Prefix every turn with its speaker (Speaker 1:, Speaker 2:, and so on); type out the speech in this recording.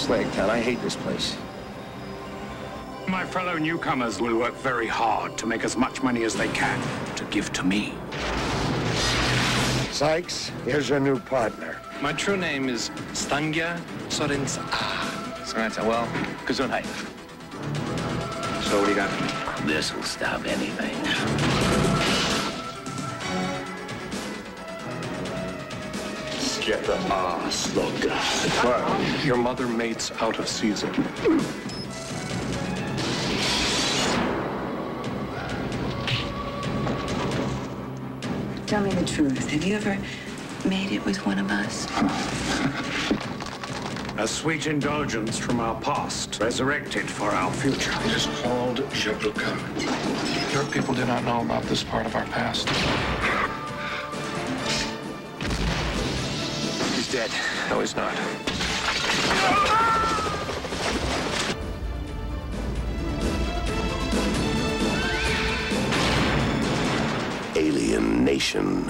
Speaker 1: slag town. I hate this place.
Speaker 2: My fellow newcomers will work very hard to make as much money as they can to give to me.
Speaker 3: Sykes, here's your new partner.
Speaker 4: My true name is Stangya Sorens Ah.
Speaker 1: Samantha, well, gesundheit.
Speaker 4: So what do you got?
Speaker 1: This'll stop anything.
Speaker 4: Get the ass, look. Your mother mates out of season.
Speaker 5: Tell me the truth. Have you ever made it with one of us?
Speaker 2: A sweet indulgence from our past, resurrected for our future.
Speaker 4: It is called Jabroka. Your people do not know about this part of our past.
Speaker 1: Dead.
Speaker 4: No, he's not.
Speaker 6: Alien Nation.